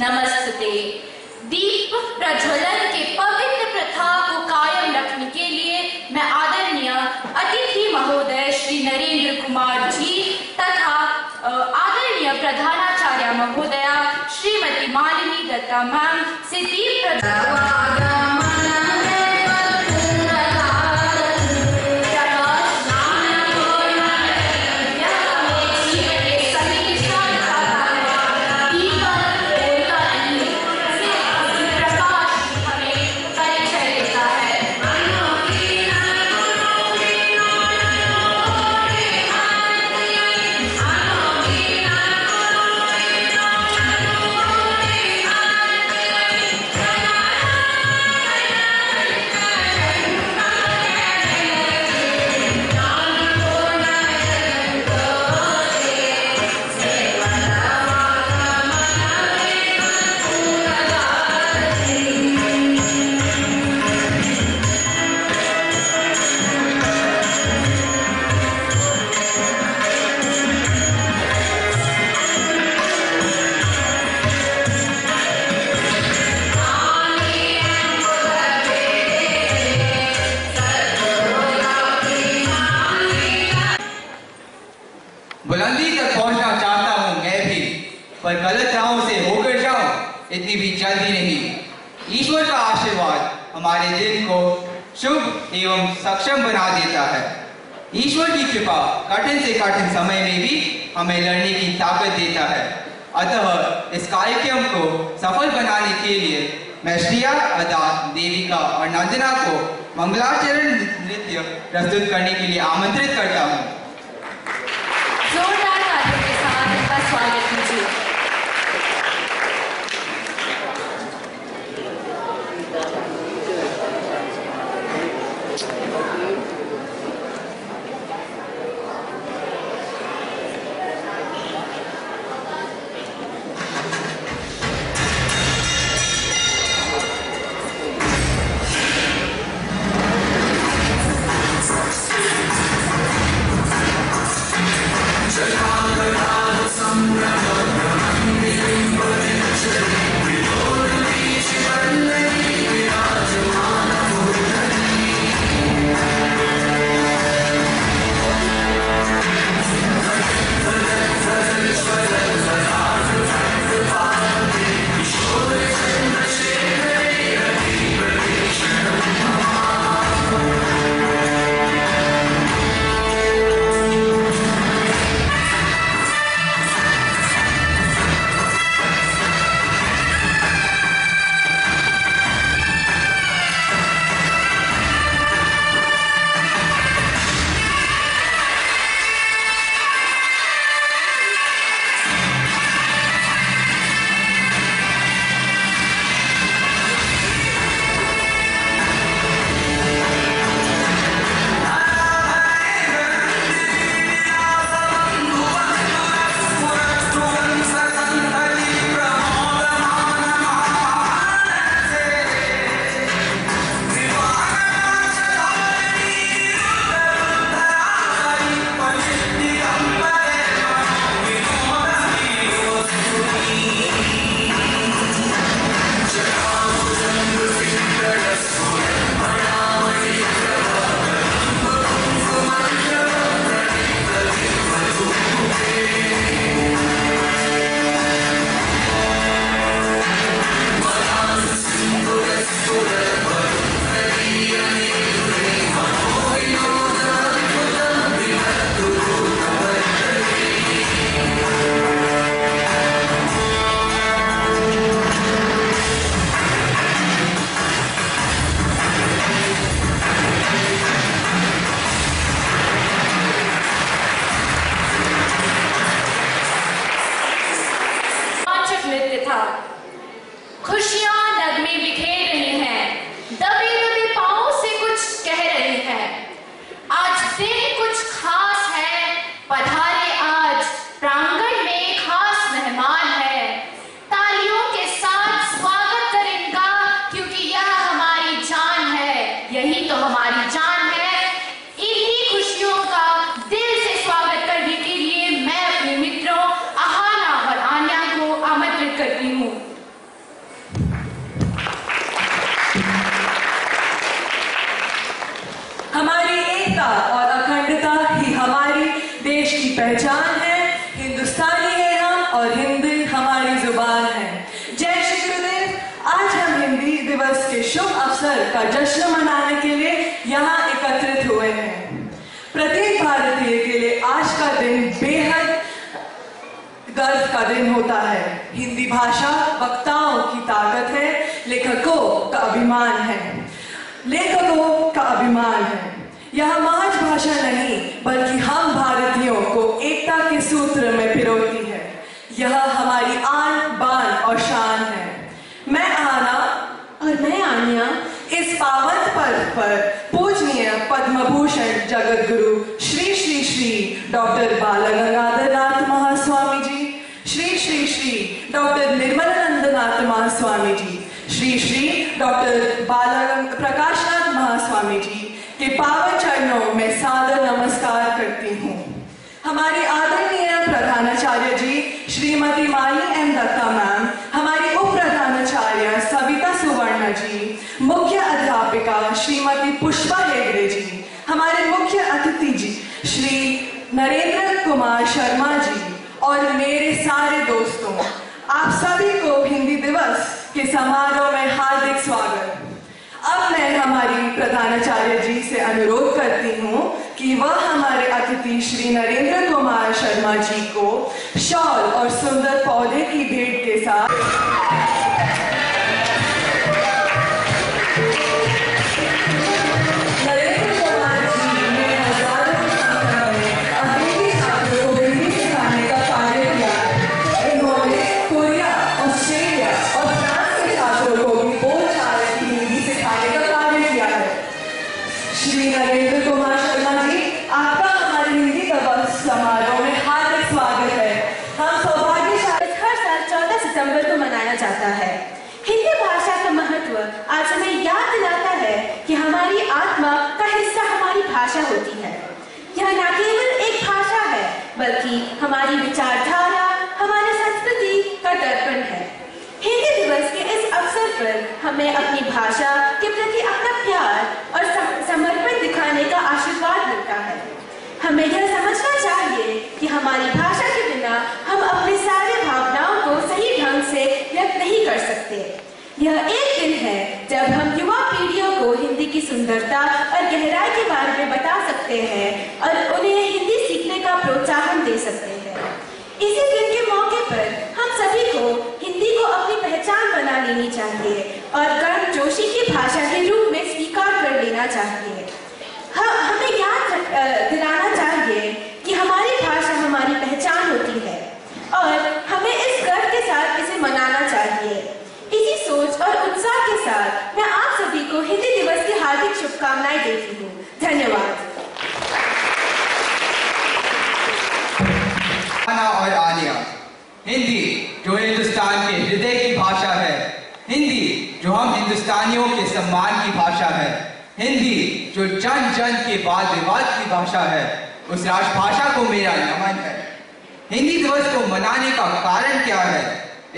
नमस्ते। दीप प्रज्वलन के पवित्र प्रथा को कायम रखने के लिए मैं आदरणीय अतिथि महोदय श्री नरेंद्र कुमार जी तथा आदरणीय प्रधानाचार्य महोदया श्रीमती मालिनी दत्ता मैम से दीप प्रज्वलन हमारे दिल को शुभ एवं सक्षम बना देता है। ईश्वर की कृपा कठिन से कठिन समय में भी हमें लड़ने की ताकत देता है। अतः इस कार्यक्रम को सफल बनाने के लिए मैं श्रिया अदा देविका और नंदना को मंगलाचरण नृत्य प्रस्तुत करने के लिए आमंत्रित करता हूँ। जोरदार तालियों के साथ स्वागत कीजिए।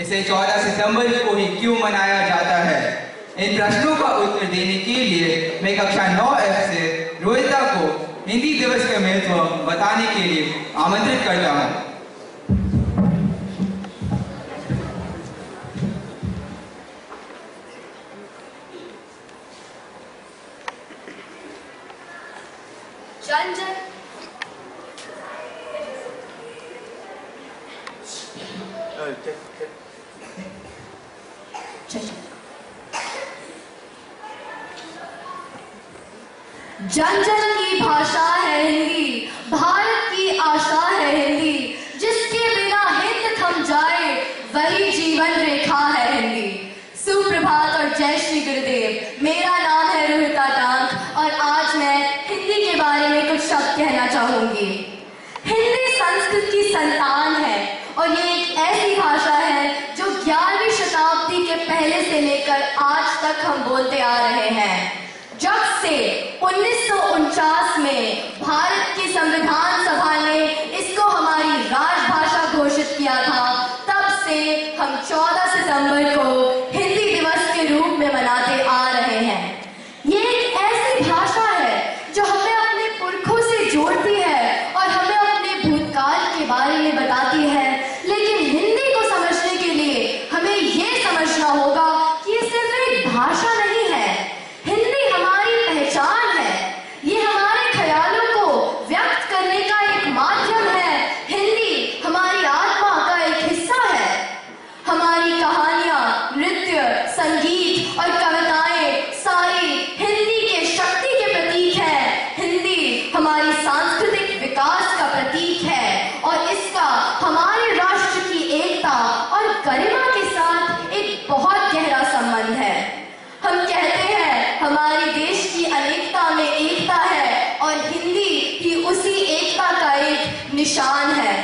इसे 14 सितंबर को ही क्यों मनाया जाता है? इन प्रश्नों का उत्तर देने के लिए मैं कक्षा नौ एफ़ से रोहिता को हिंदी दिवस का महत्व बताने के लिए आमंत्रित करता हूँ। निशान है।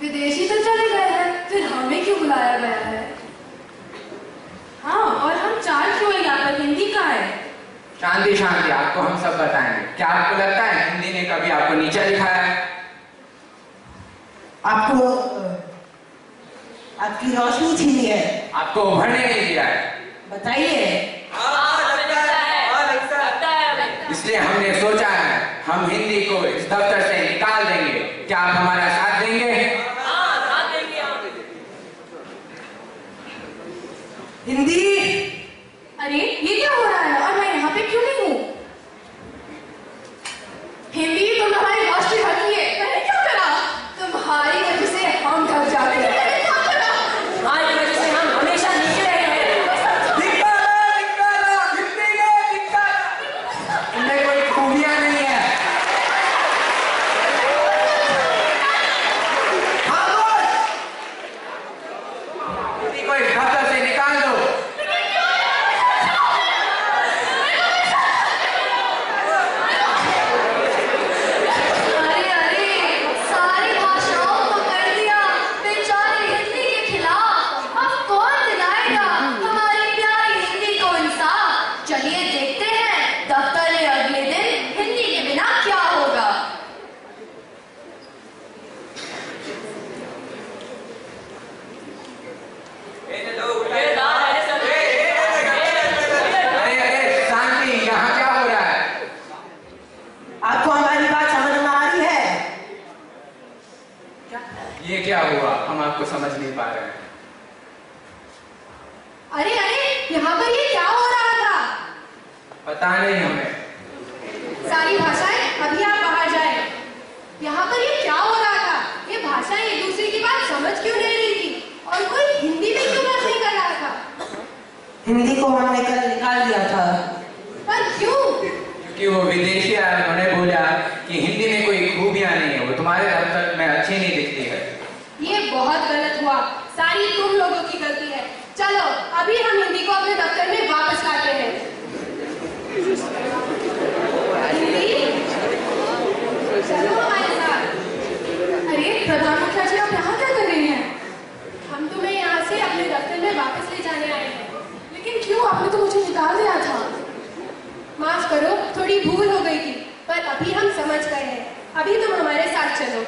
विदेशी तो चले गए हैं फिर हमें क्यों बुलाया गया है? हाँ और हम चार क्यों यहाँ पर हिंदी का है। शांति शांति आपको हम सब बताएँगे। क्या आपको लगता है हिंदी ने कभी आपको नीचा दिखाया है? आपको आपकी रोशनी छीनी है। आपको उभरने नहीं दिया है। बताइए। इसलिए हमने सोचा है हम हिंदी को इस दफ्तर से निकाल देंगे। क्या आप हमारा साथ देंगे? हाँ, हिंदी? अरे ये क्या हो रहा है? और मैं यहाँ पे क्यों नहीं हूँ? हिंदी चुका गया था। माफ़ करो, थोड़ी भूल हो गई थी, पर अभी हम समझ गए हैं। अभी तुम हमारे साथ चलो।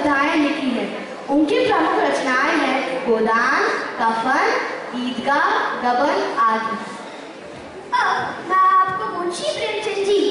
कथाएँ लिखी है। उनकी प्रमुख रचनाएँ हैं गोदान, कफन, ईदगाह गबन आदि। अब मैं आपको मुंशी प्रेमचंद जी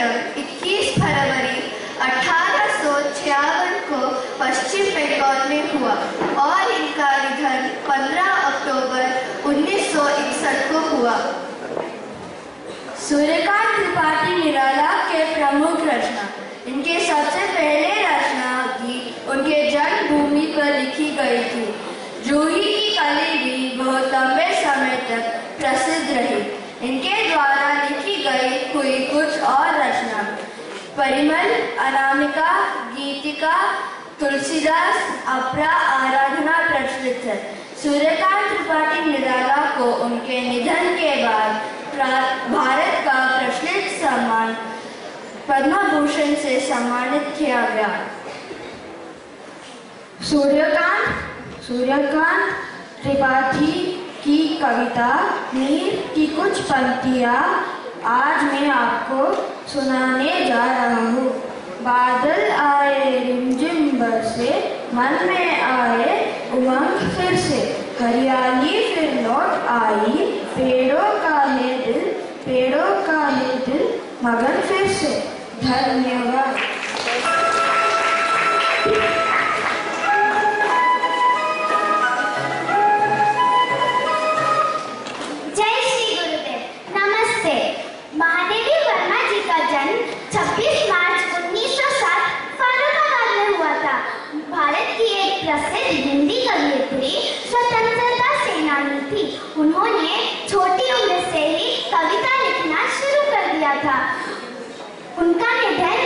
कदम 21 फरवरी अठारह को पश्चिम बंगाल में हुआ और इनका निधन 15 अक्टूबर उन्नीस को हुआ। सूर्यकांत त्रिपाठी निराला के प्रमुख रचना। इनके सबसे पहले रचना की उनके जन्मभूमि पर लिखी गई थी। जूही की कली भी बहुत लंबे समय तक प्रसिद्ध रही। इनके द्वारा लिखी गई हुई कुछ और परिमल, अनामिका, गीतिका, तुलसीदास अपरा आराधना प्रचलित है। सूर्यकांत त्रिपाठी निराला को उनके निधन के बाद भारत का प्रचलित सम्मान पद्म भूषण से सम्मानित किया गया। सूर्यकांत सूर्यकांत त्रिपाठी की कविता नीर की कुछ पंक्तियाँ आज मैं आपको सुनाने जा रहा हूँ। बादल आए रिमझिम बरसे मन में आए, उमंग फिर से। हरियाली फिर लौट आई, पेड़ों का है दिल, पेड़ों का है दिल, मगन फिर से, धन्यवाद। प्रसिद्ध हिंदी कवियत्री स्वतंत्रता सेनानी थी। उन्होंने छोटी उम्र से ही कविता लिखना शुरू कर दिया था। उनका निधन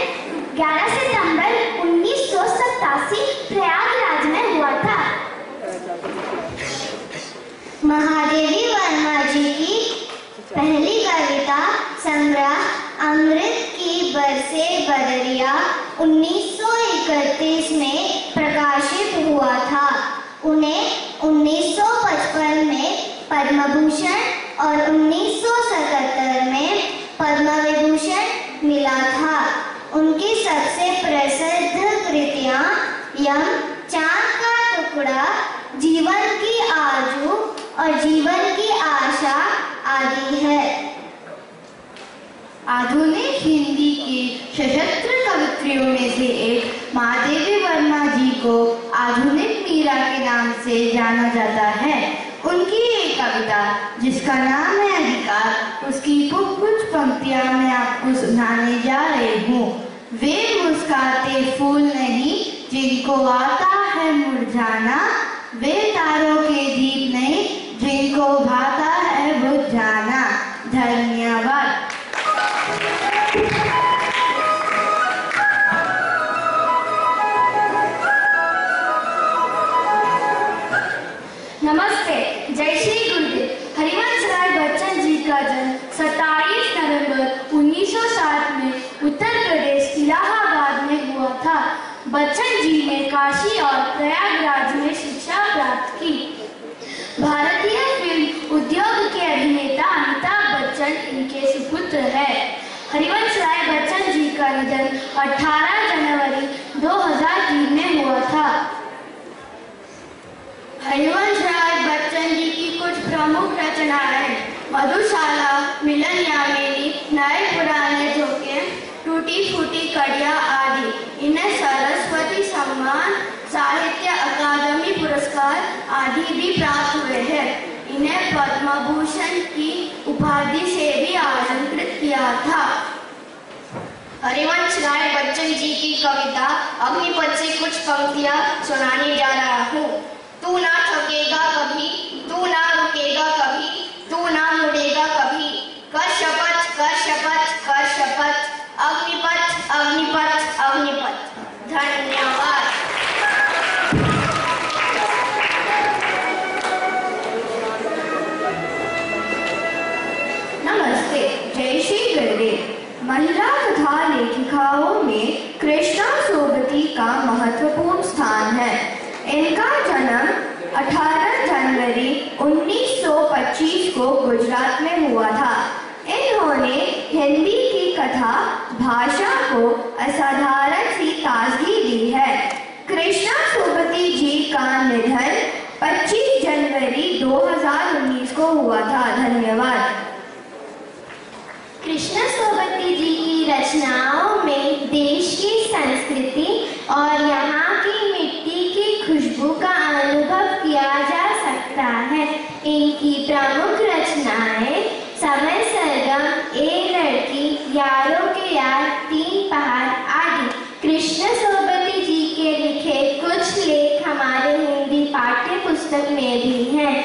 11 सितंबर 1987 प्रयागराज में हुआ था। महादेवी वर्मा जी की पहली कविता संग्रह अमृत बरसे बदरिया 1931 में प्रकाशित हुआ था। उन्हें 1955 में पद्म भूषण और 1977 में पद्म विभूषण मिला था। उनकी सबसे प्रसिद्ध कृतियाँ यम, चाँद का टुकड़ा, जीवन की आजू और जीवन की आशा आदि है। आधुनिक हिंदी सशस्त्र कवित्रियों में से एक महादेवी वर्मा जी को आधुनिक मीरा के नाम से जाना जाता है। उनकी एक कविता, जिसका नाम है अधिकार, उसकी कुछ पंक्तियाँ मैं आपको सुनाने जा रही हूँ। वे मुस्काते फूल नहीं, जिनको आता है मुरझाना, वे तारों के दीप था हरिवंश राय बच्चन जी की कविता, अग्निपथ से कुछ पंक्तियाँ सुनाने जा रहा हूँ। तू ना थकेगा कभी। को गुजरात में हुआ था। इन्होंने हिंदी की कथा, भाषा को असाधारण सी ताजगी दी है। कृष्णा सुपति जी का निधन 25 जनवरी 2019 को हुआ था। धन्यवाद। कृष्णा सोबती जी की रचनाओं में देश की संस्कृति और यहाँ की मिट्टी की खुशबू का अनुभव किया जा सकता है। इनकी प्रमुख रचनाएँ समय सरगम, एक लड़की, यारों के यार, तीन पहाड़ आदि। कृष्ण सोबती जी के लिखे कुछ लेख हमारे हिंदी पाठ्य पुस्तक में भी हैं।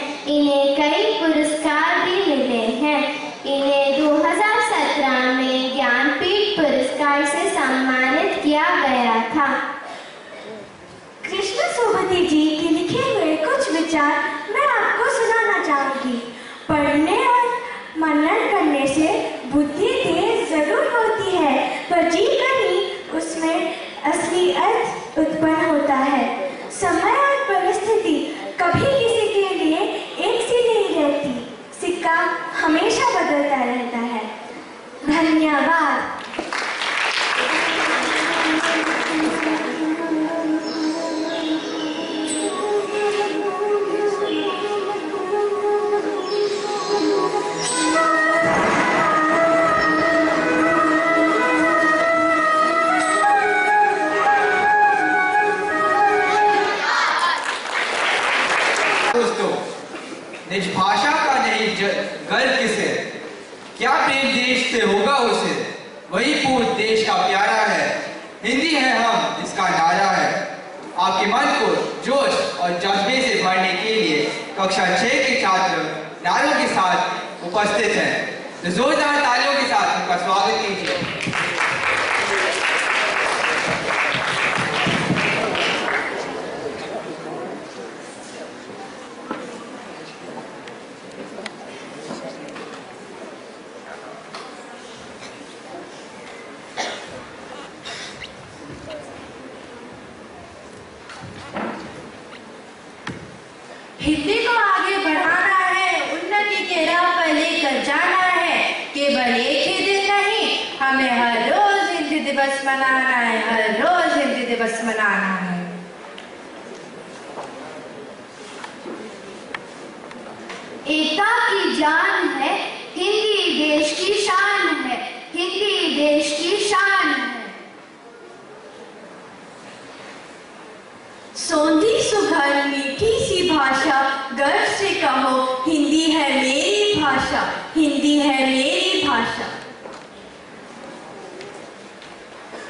बची कहीं उसमें असली अर्थ उत्पन्न होता है। समय और परिस्थिति कभी किसी के लिए एक सी नहीं रहती। सिक्का हमेशा बदलता रहता है। धन्यवाद। कक्षा छह के छात्र नारों के साथ उपस्थित हैं। जोरदार तालियों के साथ उनका स्वागत कीजिए। भाषा, गर्व से कहो, हिंदी है मेरी भाषा, हिंदी है मेरी भाषा।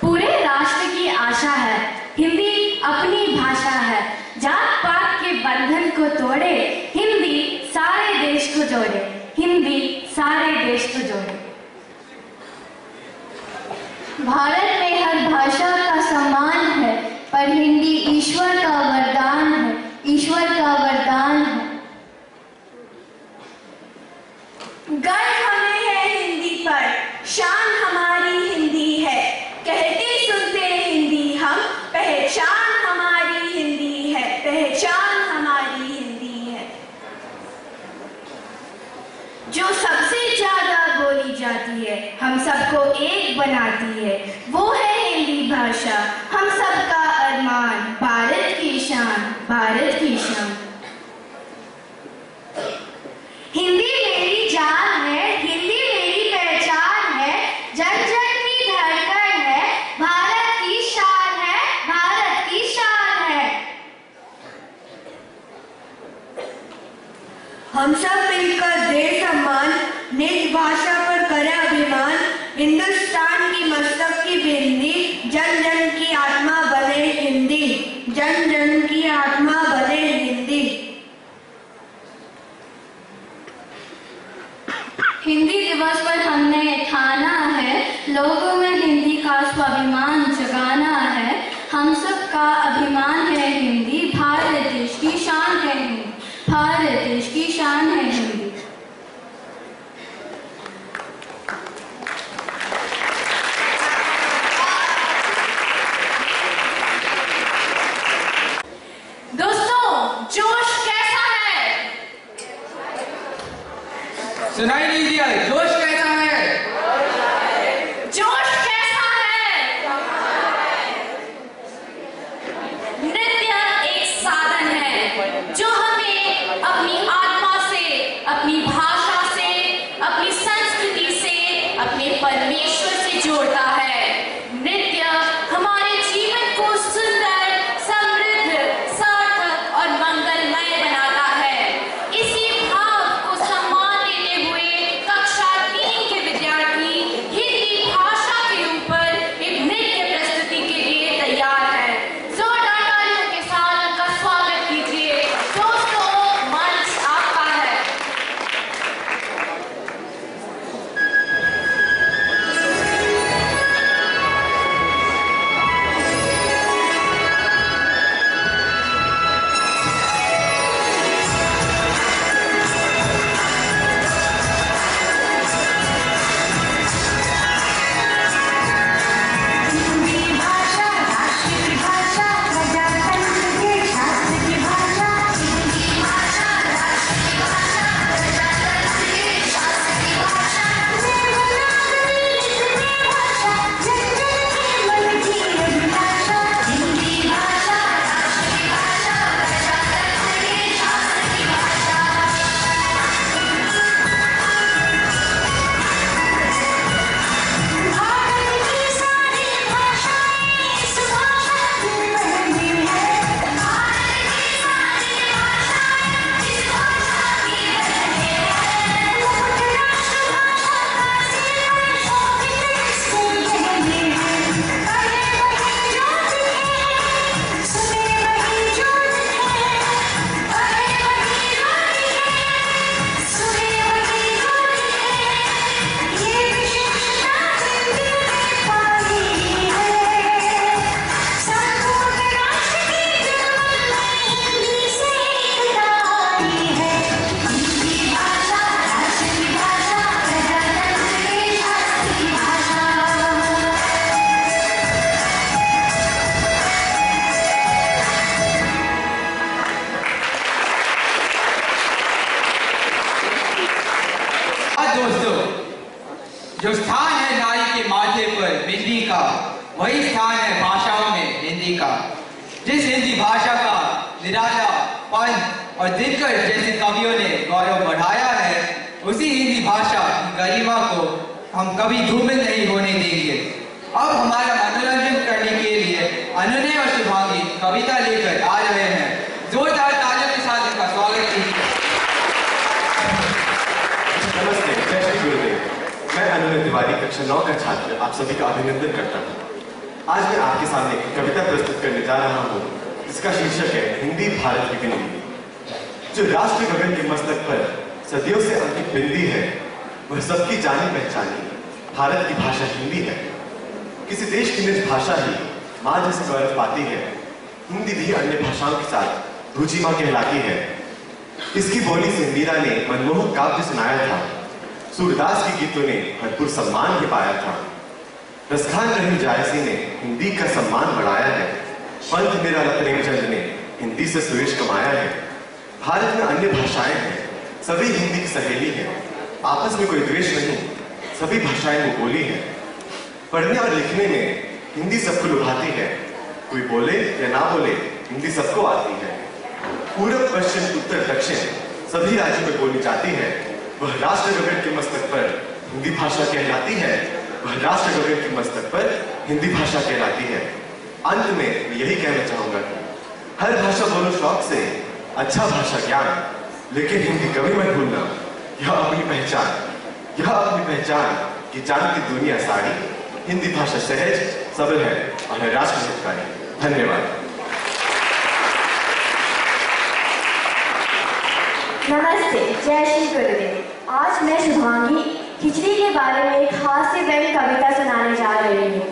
पूरे राष्ट्र की आशा है, हिंदी अपनी भाषा है। जात पात के बंधन को तोड़े, हिंदी सारे देश को जोड़े। Luego पढ़ने और लिखने में हिंदी सबको लुभाती है। कोई बोले या ना बोले, हिंदी सबको आती है। पूर्व पश्चिम, उत्तर, दक्षिण सभी राज्यों में बोली जाती है। वह राष्ट्र गगन के मस्तक पर हिंदी भाषा कहलाती है। वह राष्ट्र गगन के मस्तक पर हिंदी भाषा कहलाती है। अंत में यही कहना चाहूँगा कि हर भाषा बोलो शौक से अच्छा भाषा ज्ञान, लेकिन हिंदी कभी मत भूलना। यह अपनी पहचान, यह अपनी पहचान कि जानती दुनिया सारी हिंदी भाषा सहज सरल है। और है राष्ट्र हितकारी धन्यवाद। नमस्ते, जय श्री गुरुदेव। आज मैं शुभांगी खिचड़ी के बारे में एक हास्य व्यंग कविता सुनाने जा रही हूँ।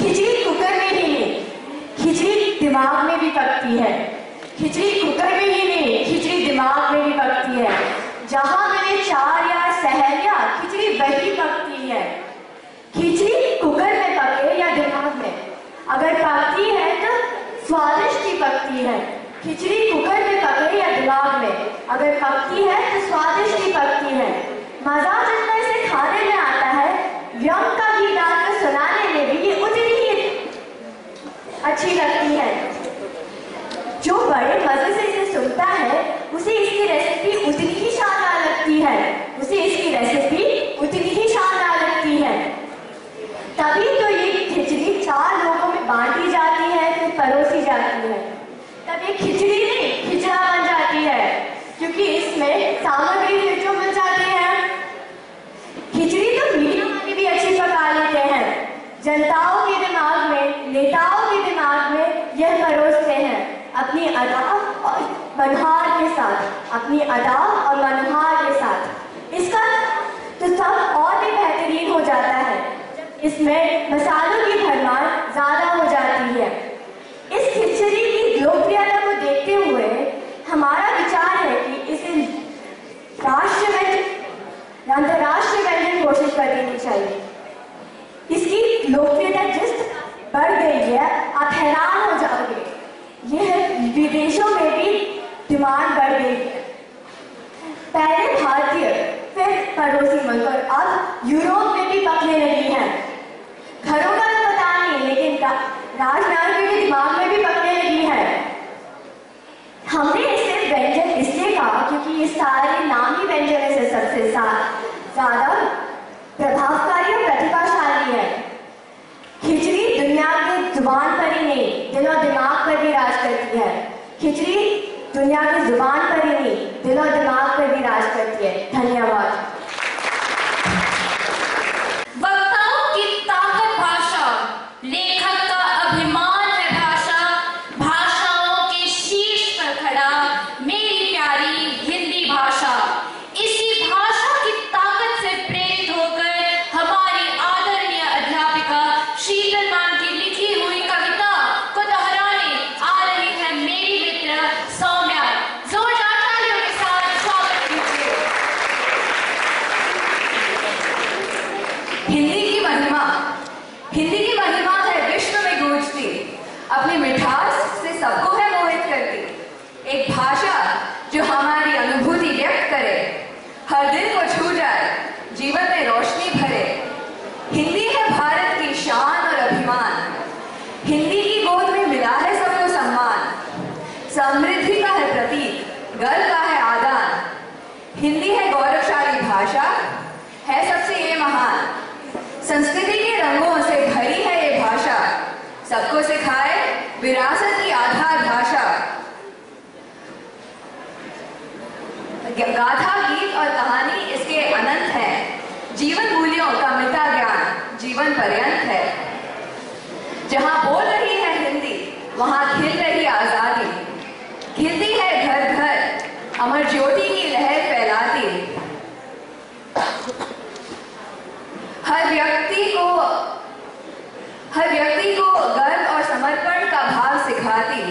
खिचड़ी कुकर में ही नहीं, खिचड़ी दिमाग में भी पकती है। खिचड़ी कुकर में ही नहीं, खिचड़ी दिमाग में भी पकती है। जहाँ मैंने चार या सहरिया खिचड़ी वही पकती है। खिचड़ी कुकर में पके या दिमाग में। अगर पकती है तो स्वादिष्ट ही पकती है। खिचड़ी कुकर में पके या दिमाग में। अगर पकती है तो स्वादिष्ट ही पकती है। मज़ा जितना इसे खाने में आता है व्यंग का गीत आकर सुनाने में भी ये उतनी ही अच्छी लगती है। जो बड़े मज़े से इसे सुनता है उसे इसकी रेसिपी उतनी ही शानदार लगती है उसे इसकी रेसिपी उतनी ही शानदार लगती है तभी तो ये खिचड़ी चार लोगों में बांटी जाती है फिर परोसी जाती है तब ये खिचड़ी नहीं खिचड़ा बन जाती है क्योंकि इसमें सामग्री फिर जो मिल जाती है खिचड़ी तो मीडिया वाले भी अच्छी पका लेते हैं जनताओं के दिमाग में नेताओं के दिमाग में यह परोसते हैं अपनी अदा और मनहार के साथ अपनी अदा और मनोहार के साथ। इसका तो सब और भी बेहतरीन हो जाता है। इसमें मसालों की भरमार ज़्यादा हो जाती है। इस खिचड़ी की लोकप्रियता को देखते हुए हमारा विचार है कि इसे राष्ट्र व्यंजन अंतर्राष्ट्रीय व्यंजन घोषित कर देनी चाहिए। इसकी लोकप्रियता जिस बढ़ गई है, आप हैरान हो जाओगे। यह विदेशों में भी डिमांड बढ़ गई है। पहले भारतीय, फिर पड़ोसी मुल्क और अब यूरोप में भी पकने लगी है। घरों का तो पता नहीं, लेकिन रा- राजनागरिक के दिमाग में भी पकने लगी है। हमने इसे व्यंजन इसलिए कहा क्योंकि ये सारे नामी व्यंजन से सबसे ज़्यादा प्रभावकारी और प्रतिभाशाली है। खिचड़ी दुनिया के ज़ुबान पर ही नहीं दिल और दिमाग पर भी राज करती है। खिचड़ी दुनिया की ज़ुबान पर ही नहीं दिलो दिमाग पर भी राज करती है। धन्यवाद। गाथा गीत और कहानी इसके अनंत है। जीवन मूल्यों का मिटा ज्ञान जीवन पर्यंत है। जहाँ बोल रही है हिंदी, वहाँ खिल रही आज़ादी। खिलती है घर घर, अमर ज्योति की लहर फैलाती। हर व्यक्ति को, हर व्यक्ति को गर्व और समर्पण का भाव सिखाती।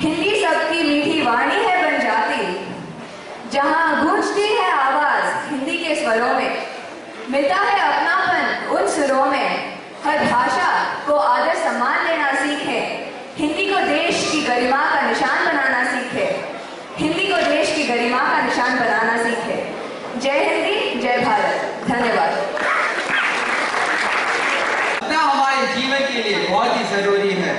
हिंदी सबकी मीठी वाणी है जहाँ गूंजती है आवाज़ हिंदी के स्वरों में, मिलता है अपनापन उन स्वरों में। हर भाषा को आदर सम्मान लेना सीखे। हिंदी को देश की गरिमा का निशान बनाना सीखे। हिंदी को देश की गरिमा का निशान बनाना सीखे। जय हिंदी, जय भारत। धन्यवाद। अपना हमारे जीवन के लिए बहुत ही ज़रूरी है।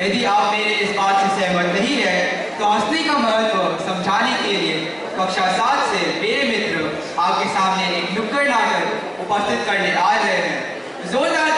यदि आप मेरे इस बात से सहमत नहीं है तो हंसने का महत्व समझाने के लिए कक्षा सात से मेरे मित्र आपके सामने एक नुक्कड़ नाटक उपस्थित करने आ रहे हैं। जोरदार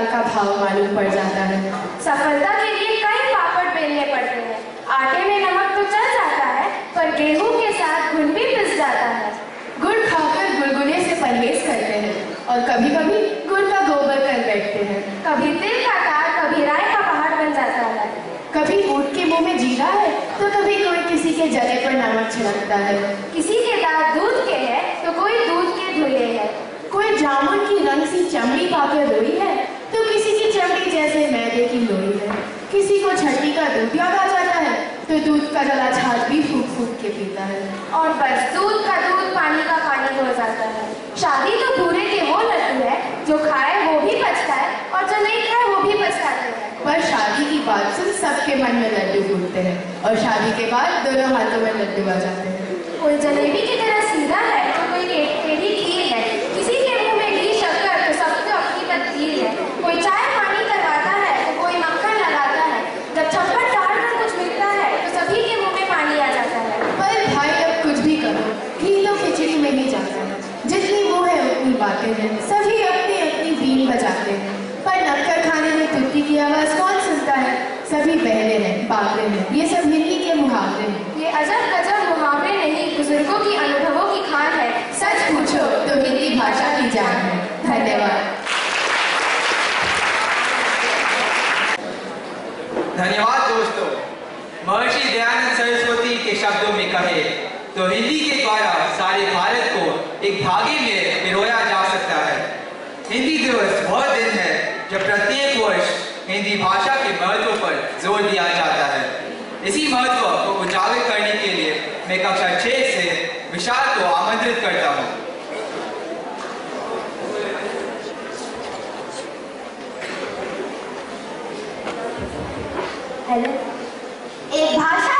काल का भाव मालूम पड़ जाता है। सफलता के लिए कई पापड़ बेलने पड़ते हैं। आटे में नमक तो चल जाता है, पर गेहूँ के साथ गुण भी पिस जाता है। गुड़ खाकर गुलगुले से परहेज करते हैं और कभी कभी गुड़ का गोबर कर बैठते हैं। कभी तिल का तार, कभी राय का पहाड़ बन जाता है। कभी ऊट के मुँह में जीरा है तो कभी कोई किसी के जले पर नमक छिड़कता है। किसी के दांत दूध के है तो कोई दूध के धुले है। कोई जामुन की रंग सी चमड़ी पाकर रोई है तो किसी की चमड़ी जैसे मैदे की लोई है। किसी को छठी का दूध याद आ जाता है तो दूध का गला छाछ भी फूक फूक के पीता है। और बस दूध का दूध पानी का पानी हो जाता है। शादी तो पूरे के वो लड्डू है जो खाए वो भी बचता है और जो नहीं खाए वो भी पछताते हैं। पर शादी की बात सुन तो सबके मन में लड्डू घूमते हैं और शादी के बाद दोनों हाथों में लड्डू आ जाते हैं। कोई जलेबी की तरह धन्यवाद, दोस्तों। महर्षि दयानंद सरस्वती के शब्दों में कहे तो हिंदी के द्वारा सारे भारत को एक धागे में पिरोया जा सकता है। हिंदी दिवस वह दिन है जब प्रत्येक वर्ष हिंदी भाषा के महत्व पर ज़ोर दिया जाता है। हेलो एक भाषा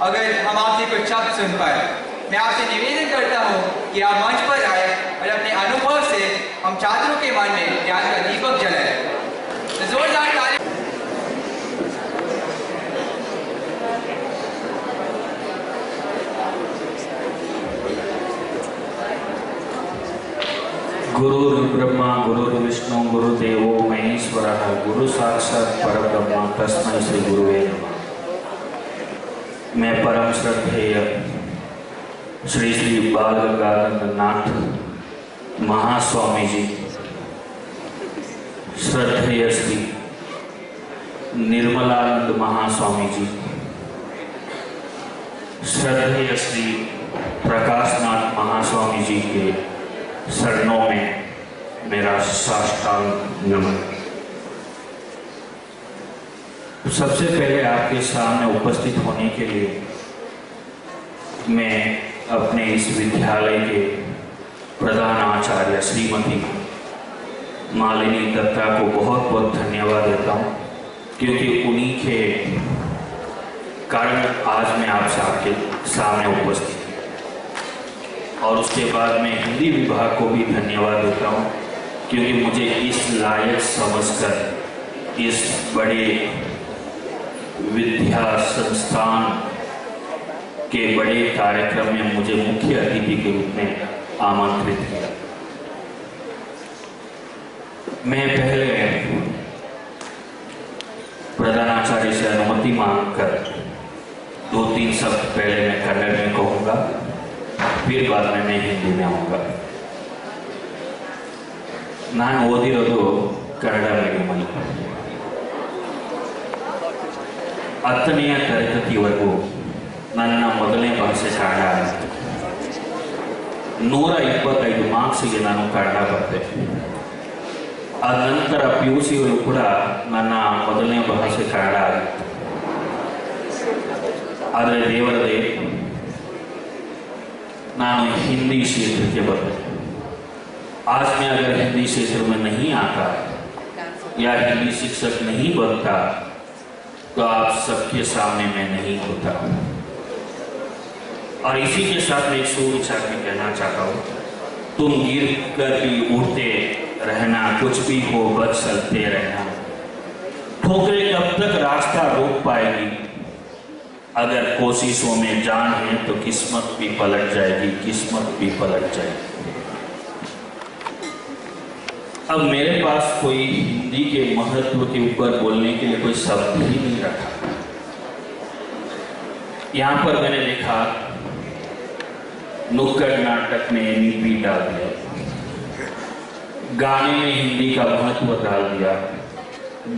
अगर हम आपसे कुछ शब्द सुन पाए, मैं आपसे निवेदन करता हूँ कि आप मंच पर आए और अपने अनुभव से हम छात्रों के मन में ज्ञान का दीपक जलाए। तो जोरदार गुरु विष्णु, गुरु देवो महेश्वर, गुरु साक्षात् परब्रह्म। श्री गुरु नमः। मैं परम श्रद्धेय श्री श्री बाल गंगाधर नाथ महास्वामी जी श्रद्धेय श्री निर्मलानंद महास्वामी जी श्रद्धेय श्री प्रकाशनाथ महास्वामी जी के शरणों में मेरा साष्टांग नमन। सबसे पहले आपके सामने उपस्थित होने के लिए मैं अपने इस विद्यालय के प्रधान आचार्य श्रीमती मालिनी दत्ता को बहुत बहुत धन्यवाद देता हूँ, क्योंकि उन्हीं के कारण आज मैं आप सबके सामने उपस्थित और उसके बाद मैं हिंदी विभाग को भी धन्यवाद देता हूँ, क्योंकि मुझे इस लायक समझकर, इस बड़े विद्या संस्थान के बड़े कार्यक्रम में मुझे मुख्य अतिथि के रूप में आमंत्रित किया मैं पहले प्रधानाचार्य से अनुमति मांगकर दो तीन शब्द पहले मैं कन्नड़ में कहूँगा फिर बाद में मैं हिंदी में आऊँगा ನಾನು ಓದಿರೋದು ಕನ್ನಡ ಮೀಡಿಯಮಲ್ಲಿ ಹತ್ತನೆಯ ತರಗತಿವರೆಗೂ ನನ್ನ ಮೊದಲನೇ ಭಾಷೆ ಕನ್ನಡ ಆಗಿತ್ತು ನೂರ ಇಪ್ಪತ್ತೈದು ಮಾರ್ಕ್ಸಿಗೆ ನಾನು ಕನ್ನಡ ಬರ್ತೆ ಆ ನಂತರ ಪಿ ಯು ಸಿಗಳು ಕೂಡ ನನ್ನ ಮೊದಲನೇ ಭಾಷೆ ಕನ್ನಡ ಆಗಿತ್ತು ಆದರೆ ದೇವರದೇ ನಾನು ಹಿಂದಿ ಕ್ಷೇತ್ರಕ್ಕೆ ಬಂದೆ आज मैं अगर हिंदी क्षेत्र में नहीं आता या हिंदी शिक्षक नहीं बनता तो आप सबके सामने मैं नहीं होता। और इसी के साथ मैं एक सुविचार में कहना चाहता हूँ, तुम गिर कर भी उठते रहना, कुछ भी हो बच सकते रहना। ठोकरे कब तक रास्ता रोक पाएगी? अगर कोशिशों में जान है तो किस्मत भी पलट जाएगी, किस्मत भी पलट जाएगी। अब मेरे पास कोई हिंदी के महत्व के ऊपर बोलने के लिए कोई शब्द ही नहीं रखा। यहाँ पर मैंने देखा नुक्कड़ नाटक में एमपी डाल दिया। गाने में हिंदी का महत्व डाल दिया।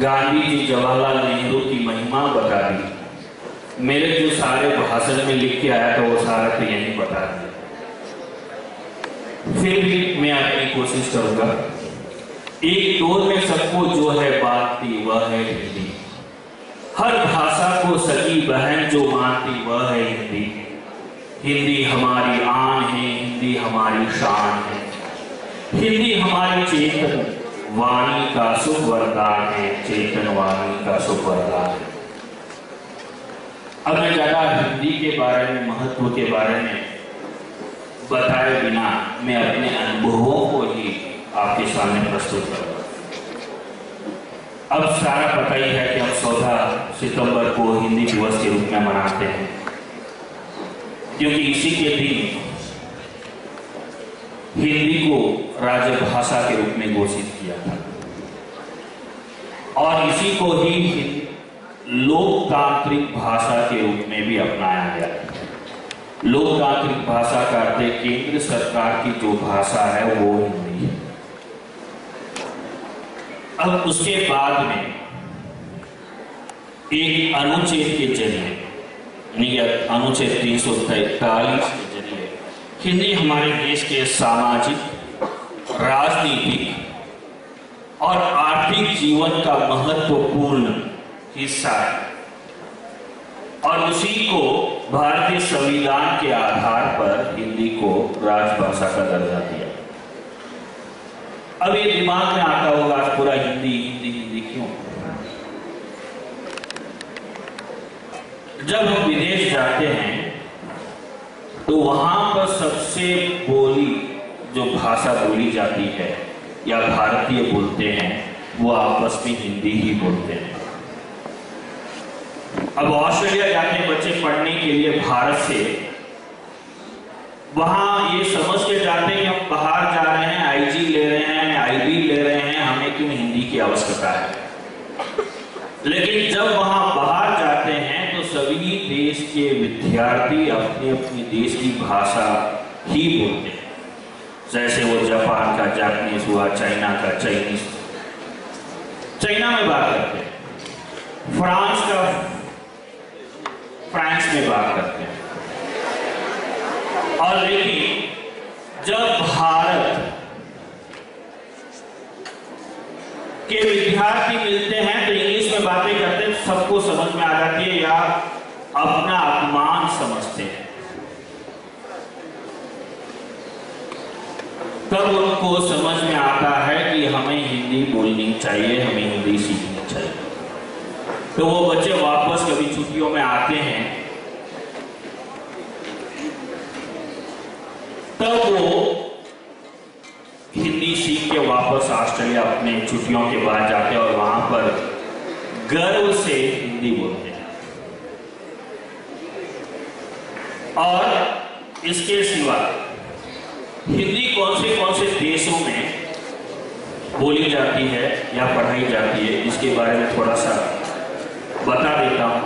गांधी जी जवाहरलाल नेहरू की महिमा बता दी। मेरे जो सारे भाषण में लिख के आया था, वो सारा तो यही बता दिया। फिर भी मैं अपनी कोशिश करूँगा। एक दौर में सबको जो है थी वह है हिंदी। हर भाषा को सगी बहन जो मानती, वह है हिंदी। हिंदी हमारी आन है, हिंदी हमारी शान है। हिंदी हमारी चेतन, वाणी का शुभ वरदान है। चेतन, वाणी का शुभ वरदान है। अब मैं ज़्यादा हिंदी के बारे में, महत्व के बारे में बताए बिना, मैं अपने अनुभवों को ही आपके सामने प्रस्तुत करूँगा। अब सारा पता ही है कि हम चौदह सितंबर को हिंदी दिवस के रूप में मनाते हैं। क्योंकि इसी के दिन हिंदी को राजभाषा के रूप में घोषित किया था। और इसी को ही लोकतांत्रिक भाषा के रूप में भी अपनाया गया लोकतांत्रिक भाषा का अर्थ केंद्र सरकार की जो भाषा है वो हिंदी अब उसके बाद में एक अनुच्छेद के ज़रिए अनुच्छेद तीन सौ तैतालीस के ज़रिए हिंदी हमारे देश के सामाजिक, राजनीतिक और आर्थिक जीवन का महत्वपूर्ण हिस्सा है। और उसी को भारतीय संविधान के आधार पर हिंदी को राजभाषा का दर्जा दिया। अब ये दिमाग में आता होगा पूरा हिंदी हिंदी हिंदी क्यों? जब हम विदेश जाते हैं तो वहाँ पर सबसे बोली जो भाषा बोली जाती है, या भारतीय बोलते हैं, वो आपस में हिंदी ही बोलते हैं। अब ऑस्ट्रेलिया जाते बच्चे पढ़ने के लिए भारत से, वहाँ ये समझ के जाते हैं कि हम बाहर जा रहे हैं आईजी आईबी ले रहे हैं हमें क्यों हिंदी की आवश्यकता है? लेकिन जब वहाँ बाहर जाते हैं तो सभी देश के विद्यार्थी अपने अपने देश की भाषा ही बोलते हैं। जैसे वो जापान का जापानीज हुआ, चाइना का चाइनीज़। चाइना में बात करते हैं। फ्रांस का फ्रांस में बात करते हैं। और लेकिन जब भारत के विद्यार्थी मिलते हैं तो इंग्लिश में बातें करते हैं, सबको समझ में आ जाती है या अपना अपमान समझते हैं। तब उनको समझ में आता है कि हमें हिंदी बोलनी चाहिए, हमें हिंदी सीखनी चाहिए। तो वो बच्चे वापस कभी छुट्टियों में आते हैं। तब वो हिंदी सीख के वापस ऑस्ट्रेलिया अपने छुट्टियों के बाद जाते हैं और वहाँ पर गर्व से हिंदी बोलते हैं। और इसके सिवा हिंदी कौन से कौन से देशों में बोली जाती है या पढ़ाई जाती है, इसके बारे में थोड़ा सा बता देता हूँ।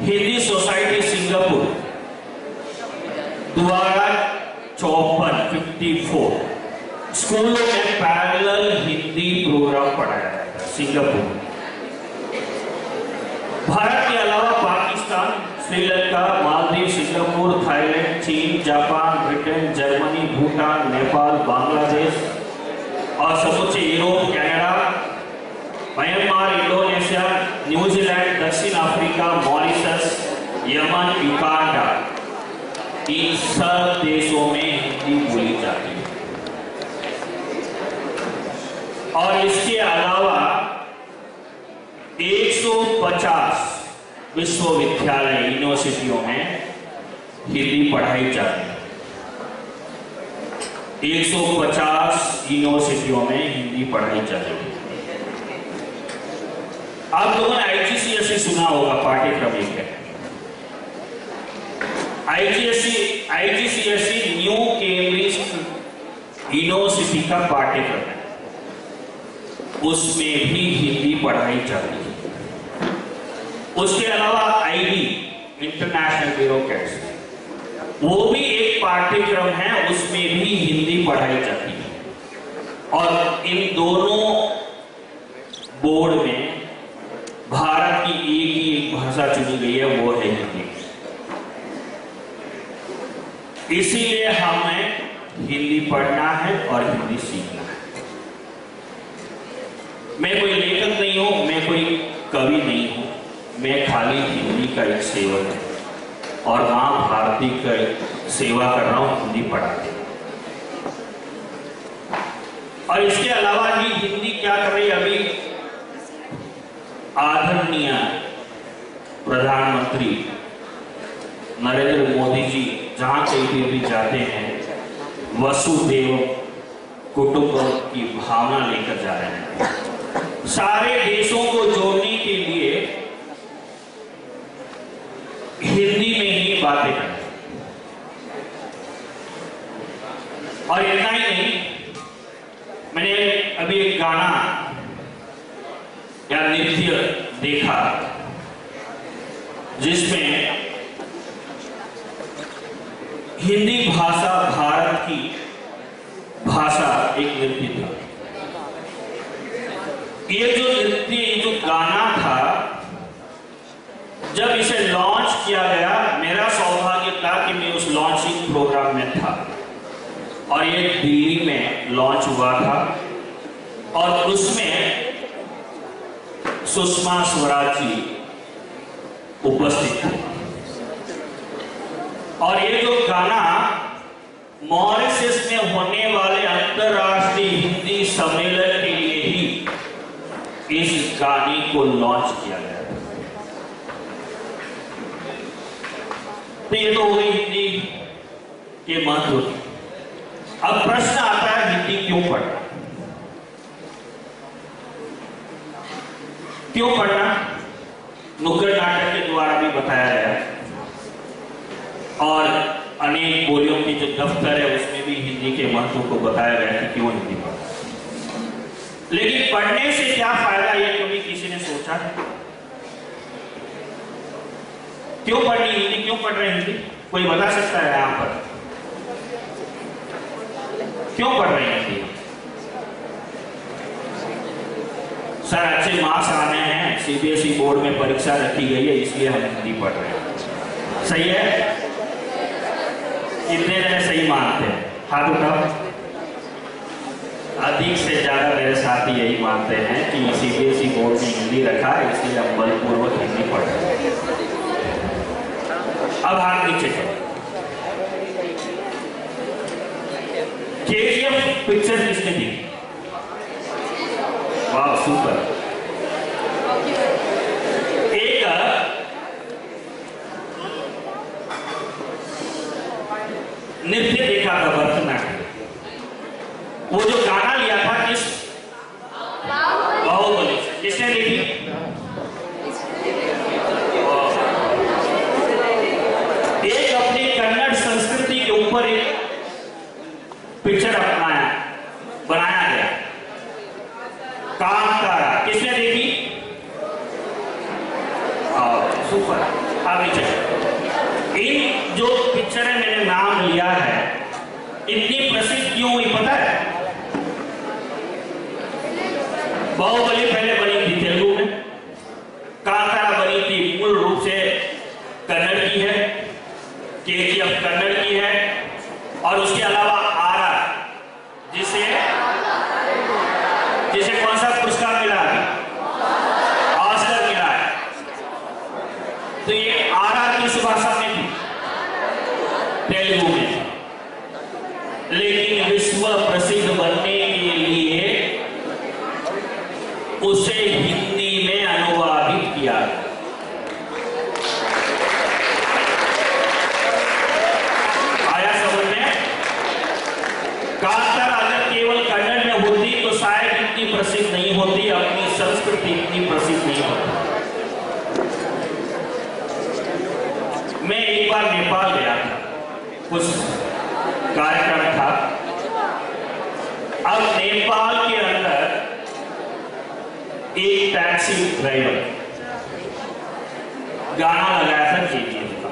हिंदी सोसाइटी सिंगापुर द्वारा चौपन फिफ्टी फोर स्कूलों में पैरेलल हिंदी प्रोग्राम पढ़ाया जाएगा सिंगापुर भारत के अलावा पाकिस्तान श्रीलंका मालदीव सिंगापुर थाईलैंड चीन Japan Britain Germany Bhutan Nepal Bangladesh और समूचे Europe Canada Myanmar Indonesia New Zealand दक्षिण अफ्रीका मॉरिशस यमन इन सब देशों में हिंदी बोली जाती है और इसके अलावा 150 विश्वविद्यालय यूनिवर्सिटियों में हिंदी पढ़ाई जाती है। 150 यूनिवर्सिटियों में हिंदी पढ़ाई जाती है। आप लोगों ने आईजीसीएसई सुना होगा, पाठ्यक्रम एक है। IGSC IGCSE new Cambridge university का पाठ्यक्रम है। उसमें भी हिंदी पढ़ाई जाती है। उसके अलावा आईडी इंटरनेशनल ब्यूरोक्रेट्स वो भी एक पाठ्यक्रम है, उसमें भी हिंदी पढ़ाई जाती है। और इन दोनों बोर्ड में भारत की एक ही एक भाषा चुनी गई है, वो है हिंदी। इसीलिए हमें हिंदी पढ़ना है और हिंदी सीखना मैं कोई लेखक नहीं हूँ, मैं कोई कवि नहीं हूँ। मैं खाली हिंदी का एक सेवक हूँ और माँ भारती का सेवा कर रहा हूँ, हिंदी पढ़ाते और इसके अलावा ही हिंदी क्या कर रही अभी? आदरणीय प्रधानमंत्री नरेंद्र मोदी जी जहाँ कहीं भी भी जाते हैं वसुदेव कुटुंब की भावना लेकर जा रहे हैं। सारे देशों को जोड़ने के लिए हिंदी में ही बातें करें। और इतना ही नहीं, मैंने अभी एक गाना या नृत्य देखा, जिसमें हिंदी भाषा भारत की भाषा एक नृत्य था ये जो नृत्य जो गाना था, जब इसे लॉन्च किया गया, मेरा सौभाग्य था कि मैं उस लॉन्चिंग प्रोग्राम में था। और ये दिल्ली में लॉन्च हुआ था। और उसमें सुषमा स्वराज जी उपस्थित थे। और ये जो गाना मॉरिशस में होने वाले अंतरराष्ट्रीय हिंदी सम्मेलन के इस गाने को लॉन्च किया गया। तो ये तो हो गई हिंदी के महत्व अब प्रश्न आता है हिंदी क्यों पढ़ना? क्यों पढ़ना? नुक्कड़ नाटक के द्वारा भी बताया गया। और अनेक बोलियों के जो दफ्तर है, उसमें भी हिंदी के महत्व को बताया गया कि क्यों हिंदी लेकिन पढ़ने से क्या फ़ायदा ये कभी किसी ने सोचा है? क्यों पढ़नी हिंदी? क्यों पढ़ रहे हिंदी? कोई बता सकता है यहाँ पर? क्यों पढ़ रहे हैं हिंदी? सर, अच्छे मार्क्स आने हैं। सीबीएसई बोर्ड में परीक्षा रखी गई है, इसलिए हम हिंदी पढ़ रहे हैं। सही है? जने सही मानते हैं? हाथ उठाओ। अधिक से ज़्यादा मेरे साथी यही मानते हैं कि सीबीएसई बोर्ड ने हिंदी रखा है इसलिए हम बलपूर्वक हिंदी पढ़ रहे अब हाथ नीचे करो। केजीएफ पिक्चर किसने दी वाह सुपर एक, नृत्य देखा था भरतनाट्यम वो जो गाना लिया था किस बाहुबली, किसने ली थी? एक अपनी कन्नड़ संस्कृति के ऊपर एक पिक्चर अपनाया, बनाया गया। कांतारा किसने देखी सुपर। आगे इन जो पिक्चर है, मैंने नाम लिया है, इतनी प्रसिद्ध क्यों हुई पता है? बाहुबली पहले बनी थी तेलुगु में। कांतारा बनी थी, मूल रूप से कन्नड़ की है केजीएफ कन्नड़ की है, और उसके अलावा आरा, जिसे कौन सा पुरस्कार मिला है ऑस्कर मिला है तो ये आरा किस भाषा में थी तेलुगु में लेकिन विश्व प्रसिद्ध बनने के लिए उसे हिंदी में अनुवादित किया गया आया समझ में कांतार अगर केवल कन्नड़ में होती तो शायद इतनी प्रसिद्ध नहीं होती अपनी संस्कृति इतनी प्रसिद्ध नहीं होती मैं एक बार नेपाल गया था कुछ कार्यक्रम था अब नेपाल के अंदर एक टैक्सी ड्राइवर गाना लगाया था केजीएफ का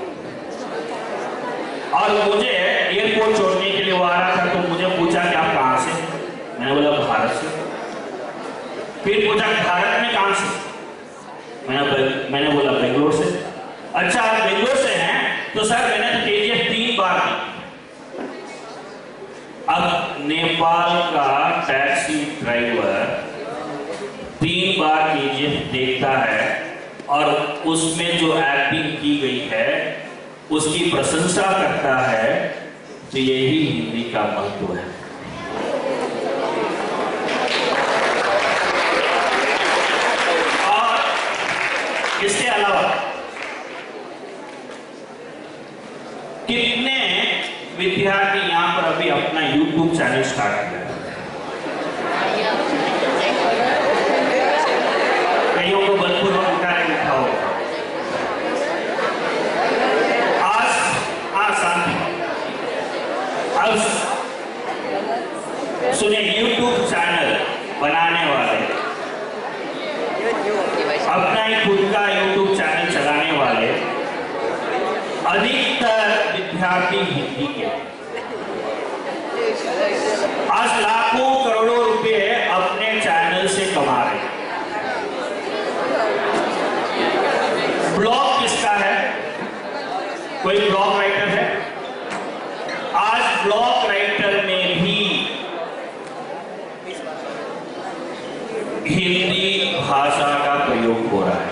और मुझे एयरपोर्ट छोड़ने के लिए वो आ रहा था तो मुझे पूछा कि आप कहाँ से? मैंने बोला भारत से? फिर पूछा, भारत में कहाँ से? मैंने मैंने बोला, बेंगलोर से। अच्छा आप बेंगलोर से हैं? तो सर, मैंने तो केजीएफ तीन बार। अब नेपाल का टैक्सी ड्राइवर बार केजीएफ देखता है और उसमें जो एक्टिंग की गई है, उसकी प्रशंसा करता है तो यही हिंदी का महत्व है। और इसके अलावा, कितने विद्यार्थी यहाँ पर अभी अपना YouTube चैनल स्टार्ट किया कईयों को बलपूर्वक उठा के लिखा होगा आज हाँ शांति अब सुनिए YouTube चैनल बनाने वाले अपना ही खुद का YouTube चैनल चलाने वाले अधिकतर आज लाखों करोड़ों रुपए अपने चैनल से कमा रहे ब्लॉग किसका है? कोई ब्लॉग राइटर है? आज ब्लॉग राइटर में भी हिंदी भाषा का प्रयोग हो रहा है।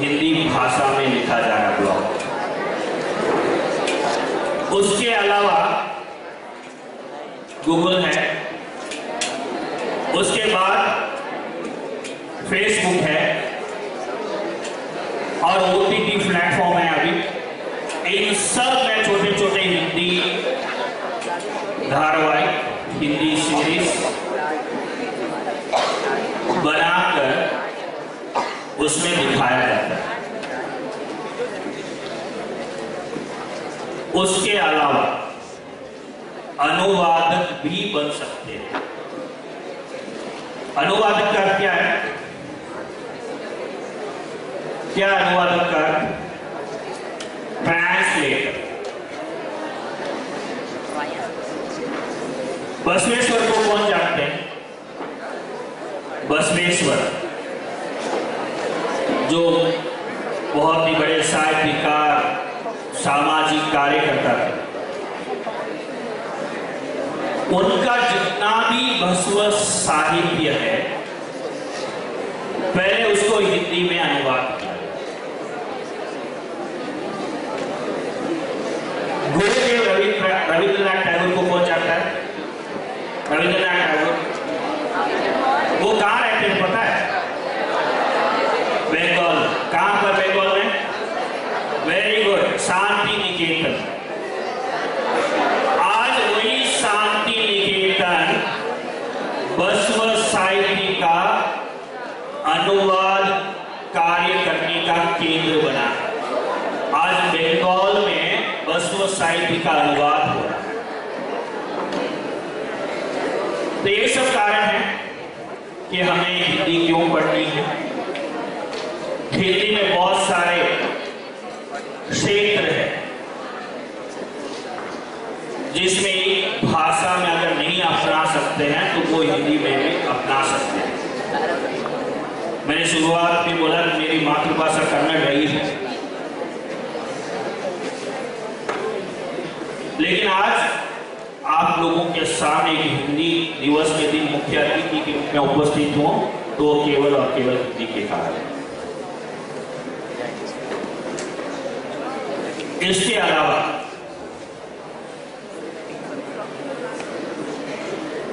हिंदी भाषा में लिखा जा रहा है ब्लॉग उसके अलावा गूगल है, उसके बाद फेसबुक है और ओ टी टी प्लेटफॉर्म है अभी। इन सब में छोटे छोटे हिंदी धारावाहिक, हिंदी सीरीज़ बनाकर उसमें दिखाया जाता है। उसके अलावा अनुवादक भी बन सकते हैं। अनुवादक का क्या है? क्या अनुवादक का? ट्रांसलेटर बसवेश्वर को कौन जानते हैं? बसवेश्वर। जो बहुत ही बड़े साहित्यकार, सामाजिक कार्यकर्ता थे। उनका जितना भी भस्व साहित्य है पहले उसको हिंदी में अनुवाद किया। गुरुदेव रविंद्र रविंद्रनाथ टैगोर को कौन जानता है रविंद्रनाथ टैगोर वो कहाँ रहते हैं पता है बंगाल कहाँ पर बंगाल में वेरी गुड शांति निकेतन आज वही शांति निकेतन बसव साहित्य का अनुवाद कार्य करने का केंद्र बना है आज बंगाल में बसव साहित्य का अनुवाद हो रहा है तो ये सब कारण है कि हमें हिंदी क्यों पढ़नी है? हिंदी में बहुत सारे क्षेत्र है, जिसमें एक भाषा में अगर नहीं अपना सकते हैं तो वो हिंदी में भी अपना सकते हैं। मैंने शुरुआत में बोला, मेरी मातृभाषा कन्नड़ रही है। लेकिन आज आप लोगों के सामने हिंदी दिवस के दिन मुख्य अतिथि के रूप में उपस्थित हूँ तो केवल और केवल हिंदी के कारण इसके अलावा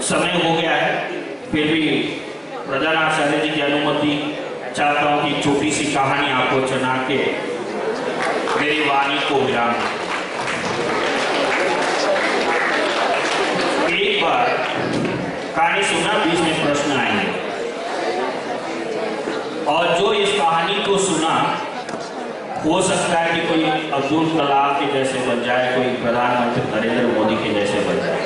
समय हो गया है, फिर भी प्रधान आचार्य जी की अनुमति चाहता हूँ कि छोटी सी कहानी आपको सुना के मेरी वाणी को विराम दूँ। बार कहानी सुना बीच में प्रश्न आएँगे। और जो इस कहानी को सुना, हो सकता है कि कोई अब्दुल कलाम के जैसे बन जाए, कोई प्रधानमंत्री नरेंद्र मोदी के जैसे बन जाए।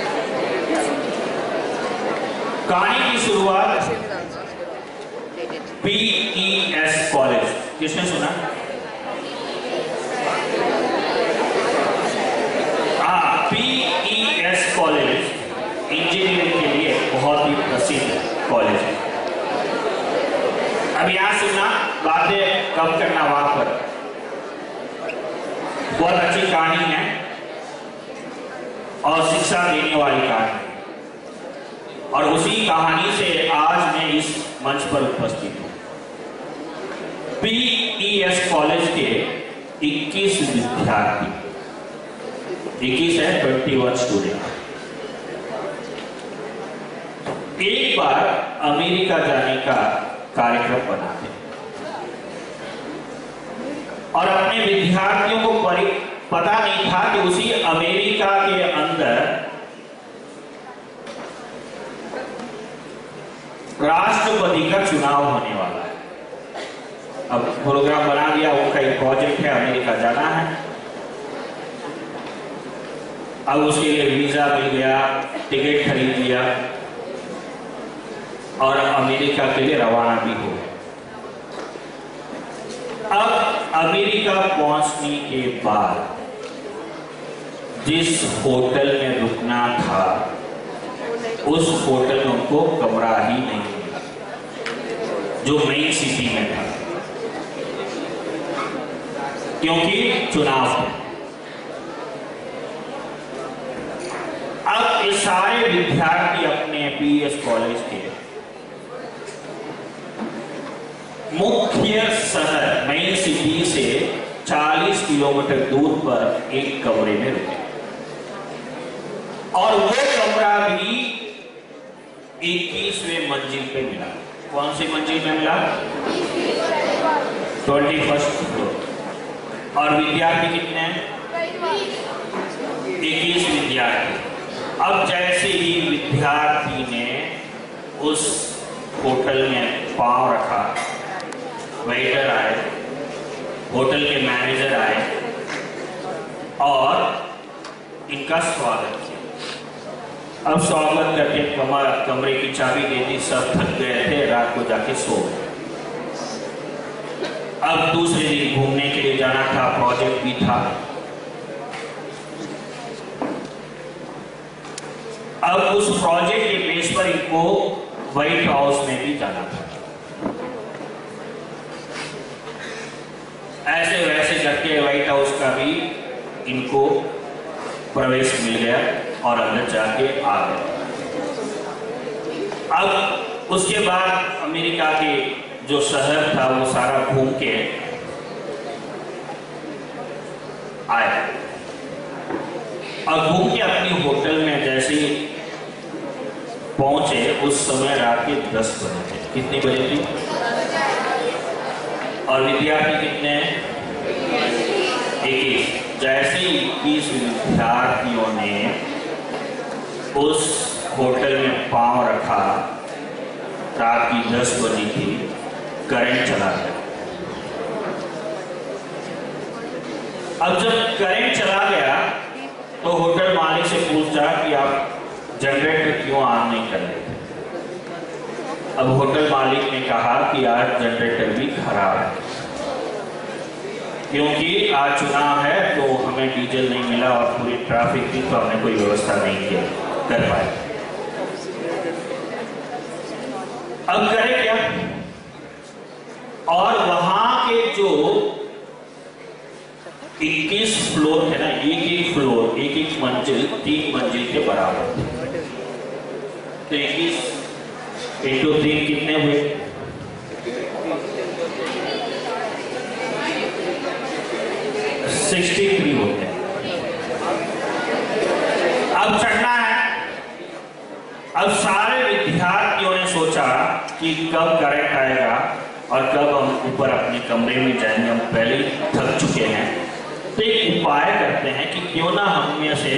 कहानी की शुरुआत पीईएस कॉलेज किसने सुना? हाँ पीईएस कॉलेज इंजीनियरिंग के लिए बहुत ही प्रसिद्ध कॉलेज है। अब यहाँ सुनना बातें कम करना वहाँ पर। बहुत अच्छी कहानी है और शिक्षा देने वाली कहानी है। और उसी कहानी से आज मैं इस मंच पर उपस्थित हूँ। पीईएस कॉलेज के 21 विद्यार्थी। 21 है 21 स्टूडेंट एक बार अमेरिका जाने का कार्यक्रम बनाते और अपने विद्यार्थियों को पता नहीं था कि उसी अमेरिका के अंदर राष्ट्रपति का चुनाव होने वाला है। अब प्रोग्राम बना दिया उनका एक प्रोजेक्ट है, अमेरिका जाना है। अब उसके लिए वीज़ा मिल गया, टिकट खरीद लिया। और अमेरिका के लिए रवाना भी हो गए। अब अमेरिका पहुँचने के बाद जिस होटल में रुकना था, उस होटल में उनको कमरा ही नहीं जो मेन सिटी में था। क्योंकि चुनाव है। अब ये सारे विद्यार्थी अपने पीएस कॉलेज के मुख्य शहर मेन सिटी से 40 किलोमीटर दूर पर एक कमरे में रुके। और वो कमरा भी 21वें मंजिल पे मिला। कौन सी मंजिल में मिला? Twenty first floor. और विद्यार्थी कितने हैं? इक्कीस विद्यार्थी। अब जैसे ही विद्यार्थी ने उस होटल में पाँव रखा वेटर आए, होटल के मैनेजर आए और इनका स्वागत किया। अब स्वागत करके कमर कमरे की चाबी दे दी, सब थक गए थे, रात को जाके सो गए। अब दूसरे दिन घूमने के लिए जाना था प्रोजेक्ट भी था। अब उस प्रोजेक्ट के बेस पर इनको व्हाइट हाउस में भी जाना था। के व्हाइट हाउस का भी इनको प्रवेश मिल गया और अंदर जाके आ गए। अब उसके बाद अमेरिका के जो शहर था, वो सारा घूम के आए और घूम के अपनी होटल में जैसे ही पहुँचे, उस समय रात के दस बजे थे। कितने बजे थी? और विद्यार्थी कितने इक्कीस। जैसे ही इक्कीस विद्यार्थियों ने उस होटल में पाँव रखा, रात की दस बजे थी करंट चला गया। अब जब करंट चला गया तो होटल मालिक से पूछा कि आप जनरेटर क्यों ऑन नहीं कर रहे? अब होटल मालिक ने कहा कि आज जनरेटर भी खराब है। क्योंकि आज चुनाव है तो हमें डीजल नहीं मिला और पूरी ट्रैफ़िक थी तो हमने कोई व्यवस्था नहीं किया, कर पाए। अब करें क्या? और वहाँ के जो 21 फ्लोर है ना, एक एक फ्लोर, एक एक मंजिल, तीन मंजिल के बराबर। तो इक्कीस इंटू तीन कितने हुए? सिक्सटी थ्री होते हैं अब चढ़ना है। अब सारे विद्यार्थियों ने सोचा कि कब करंट आएगा और कब हम ऊपर अपने कमरे में जाएँगे। हम पहले थक चुके हैं। तो एक उपाय करते हैं कि क्यों ना हम में से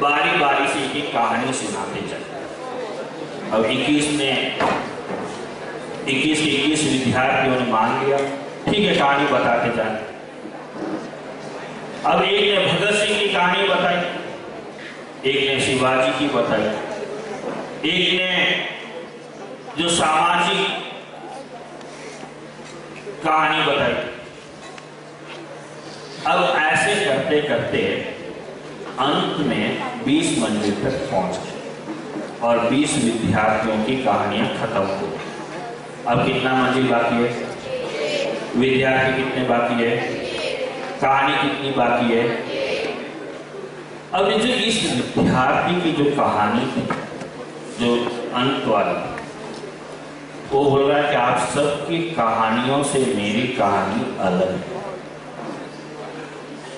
बारी बारी से एक एक कहानी सुनाते चले। अब 21 ने 21 के 21 विद्यार्थियों ने मान लिया। ठीक है, कहानी बताते जाए। अब एक ने भगत सिंह की कहानी बताई, एक ने शिवाजी की बताई, एक ने जो सामाजिक कहानी बताई। अब ऐसे करते करते अंत में 20 मंजिल तक पहुँच गए। और 20 विद्यार्थियों की कहानियाँ खत्म हो अब कितना मंजिल बाकी है? विद्यार्थी कितने बाकी है? कहानी कितनी बाकी है? अब ये जो इस विद्यार्थी की जो कहानी थी जो अंत वाली, वो बोल रहा है कि आप सबकी कहानियों से मेरी कहानी अलग है।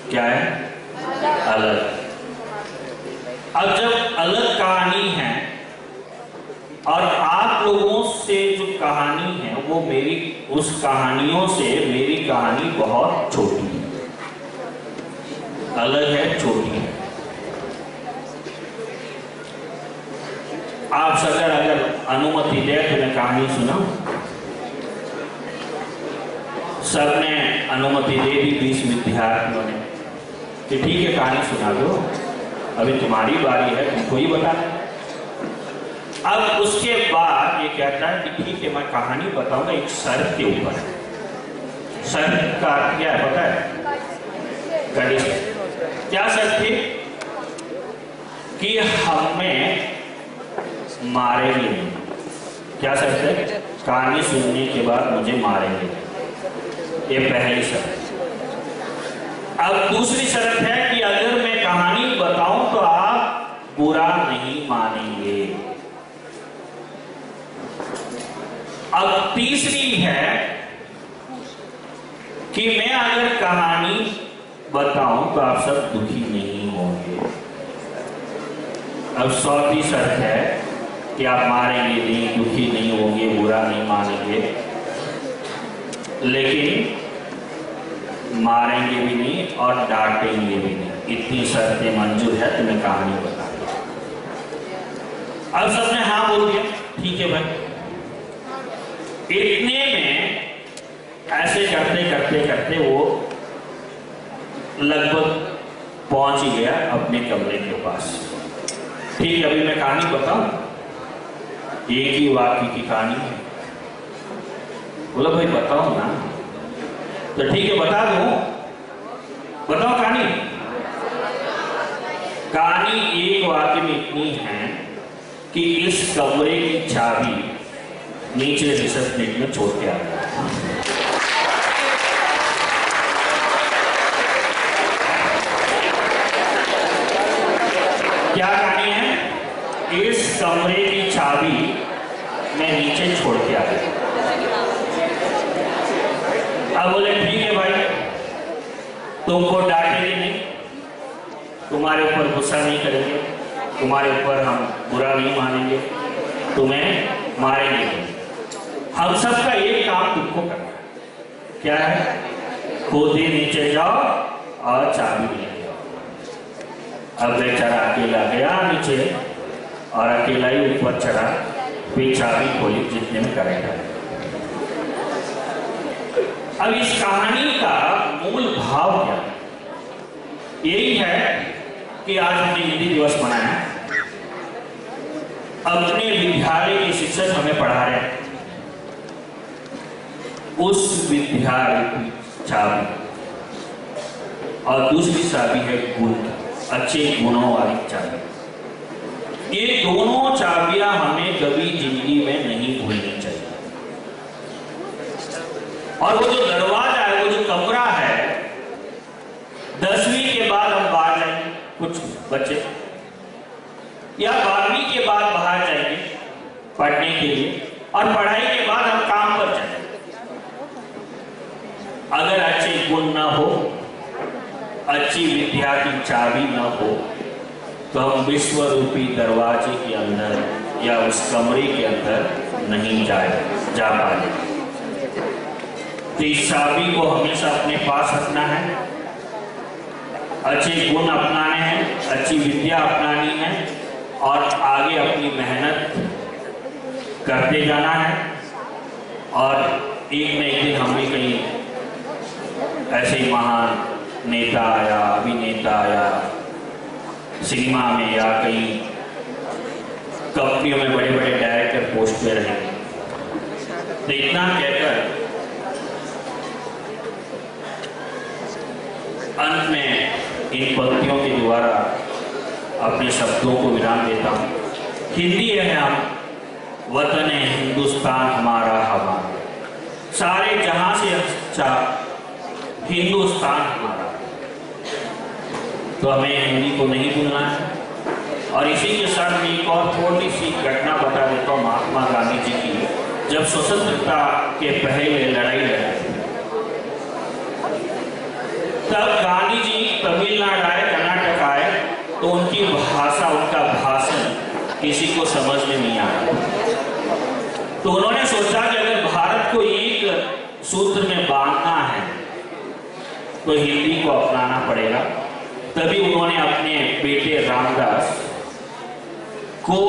क्या है? अलग। अब जब अलग कहानी है और आप लोगों से जो कहानी है, वो मेरी, उस कहानियों से मेरी कहानी बहुत छोटी है। अलग है, छोटी है। आप सर, अगर अनुमति दे तो मैं कहानी सुना सर ने अनुमति दे दी बीस विद्यार्थियों ने। कि ठीक है, कहानी सुना दो। अभी तुम्हारी बारी है, तुमको ही बता अब उसके बाद ये कहता है कि ठीक है, मैं कहानी बताऊँगा, एक शर्त के ऊपर शर्त का क्या है, पता है? कंडीशन क्या शर्त थी? कि हमें मारेंगे। क्या शर्त है? कहानी सुनने के बाद मुझे मारेंगे। ये पहली शर्त अब दूसरी शर्त है कि अगर मैं कहानी बताऊँ तो आप बुरा नहीं मानेंगे। अब तीसरी है कि मैं अगर कहानी बताऊँ तो आप सब दुखी नहीं होंगे। अब चौथी शर्त है कि आप मारेंगे नहीं, दुखी नहीं होंगे, बुरा नहीं मानेंगे। लेकिन मारेंगे भी नहीं और डांटेंगे भी नहीं। इतनी शर्तें मंजूर है तो मैं कहानी बता अब सबने हाँ बोल दिया। ठीक है भाई। इतने में ऐसे करते करते करते वो लगभग पहुँच ही गया अपने कमरे के पास। ठीक अभी मैं कहानी बताऊँ? एक ही वाक्य की कहानी है। बोला, भाई, बताओ ना। तो ठीक है, बता दो? बताओ कहानी। कहानी एक वाक्य में इतनी है कि इस कमरे की चाबी नीचे रिसर्च नेट में छोड़ के आ गया। क्या कहानी है? इस कमरे की चाबी मैं नीचे छोड़ के आ गया। अब बोले, ठीक है भाई, तुमको डांटेंगे नहीं। तुम्हारे ऊपर गुस्सा नहीं करेंगे। तुम्हारे ऊपर हम बुरा नहीं मानेंगे। तुम्हें मारेंगे नहीं। हम सबका एक काम तुमको करना है। क्या है? खुद नीचे जाओ और चाबी ले जाओ। अब बेचारा अकेला गया नीचे और अकेला ही ऊपर चढ़ा, फिर चाबी खोली जितने में करेगा। अब इस कहानी का मूल भाव क्या? यही है कि आज हमने हिंदी दिवस मनाया। अपने विद्यालय के शिक्षक हमें पढ़ा रहे हैं। उस विद्यालय की चाबी। और दूसरी चाबी है गुण अच्छे गुणों वाली चाबी। ये दोनों चाबियाँ हमें कभी ज़िंदगी में नहीं भूलनी चाहिए। और वो जो दरवाज़ा है, वो जो कमरा है, दसवीं के बाद हम बाहर जाएँगे, कुछ बच्चे। या बारहवीं के बाद बाहर जाएँगे, पढ़ने के लिए। और पढ़ाई के बाद हम काम पर जाएँगे। अगर अच्छे गुण ना हो, अच्छी विद्या की चाबी ना हो तो हम विश्व रूपी दरवाजे के अंदर या उस कमरे के अंदर नहीं जाए, जा पाए। तो इस चाबी को हमेशा अपने पास रखना है। अच्छे गुण अपनाने हैं, अच्छी विद्या अपनानी है, और आगे अपनी मेहनत करते जाना है। और एक न एक दिन हम कहीं ऐसे ही महान नेता या अभिनेता या सिनेमा में या कई कंपनियों में बड़े बड़े डायरेक्टर पोस्ट पे रहेंगे तो इतना कहकर अंत में इन पंक्तियों के द्वारा अपने शब्दों को विराम देता हूँ। हिंदी है हम वतन है हिंदुस्तान हमारा हवा। सारे जहाँ से अच्छा हिंदुस्तान हमारा तो हमें हिंदी को नहीं भूलना है। और इसी के साथ मैं एक और थोड़ी सी घटना बता देता हूँ, महात्मा गांधी जी की। जब स्वतंत्रता के पहले लड़ाई लड़े, तब गांधी जी तमिलनाडु आए, कर्नाटक आए तो उनकी भाषा, उनका भाषण किसी को समझ में नहीं आया। तो उन्होंने सोचा कि अगर भारत को एक सूत्र में बांधना तो हिंदी को अपनाना पड़ेगा। तभी उन्होंने अपने बेटे रामदास को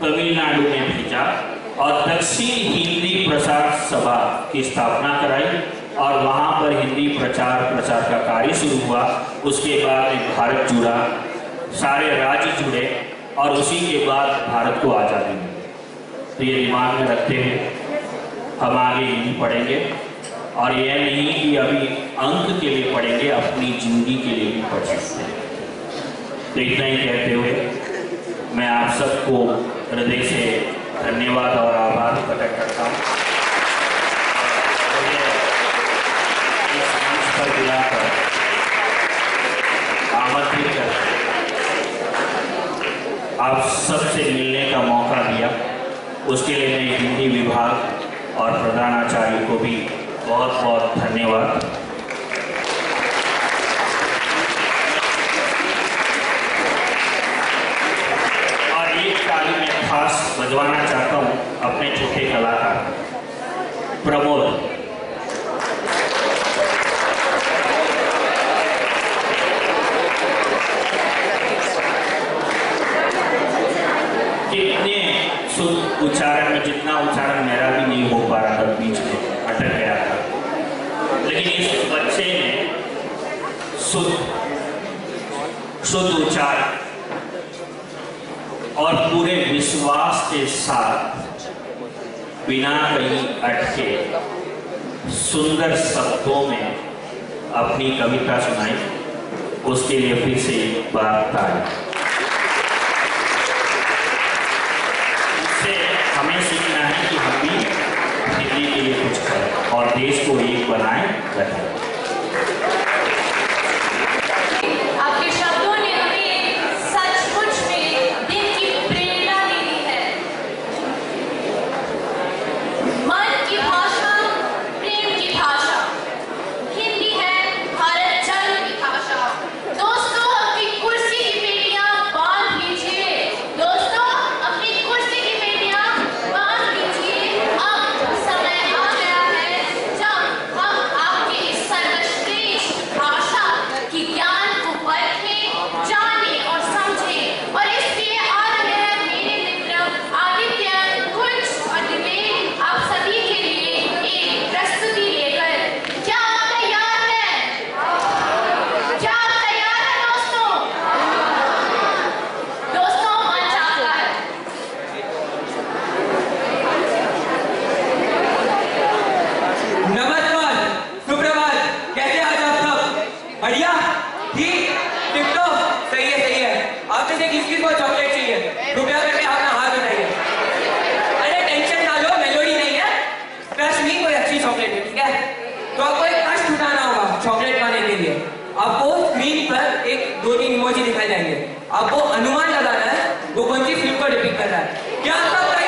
तमिलनाडु में भेजा और दक्षिण हिंदी प्रसार सभा की स्थापना कराई और वहाँ पर हिंदी प्रचार प्रसार का कार्य शुरू हुआ। उसके बाद भारत जुड़ा, सारे राज्य जुड़े और उसी के बाद भारत को आज़ादी मिली। तो ये दिमाग में रखते हुए हम आगे हिंदी पढ़ेंगे और यह नहीं कि अभी अंक के लिए पढ़ेंगे, अपनी ज़िंदगी के लिए भी पढ़ सकते हैं तो इतना ही कहते हुए मैं आप सबको हृदय से धन्यवाद और आभार प्रकट करता हूँ। आप सबसे मिलने का मौका दिया। उसके लिए मैं हिंदी विभाग और प्रधानाचार्य को भी बहुत बहुत धन्यवाद और एक ताली मैं खास बजवाना चाहता हूँ, अपने छोटे कलाकार। प्रमोद। कितने शुद्ध उच्चारण में, जितना उच्चारण मेरा भी नहीं हो पा रहा था, बीच में अटक गया था। लेकिन इस बच्चे ने शुद्ध शुद्ध उच्चारण। और पूरे विश्वास के साथ बिना कहीं अटके सुंदर शब्दों में अपनी कविता सुनाई। उसके लिए फिर से एक बार तारीफ़ इससे हमें सीखना है कि हम भी हिंदी के लिए कुछ करें और देश को एक बनाए रखें। りピンくだい。やったった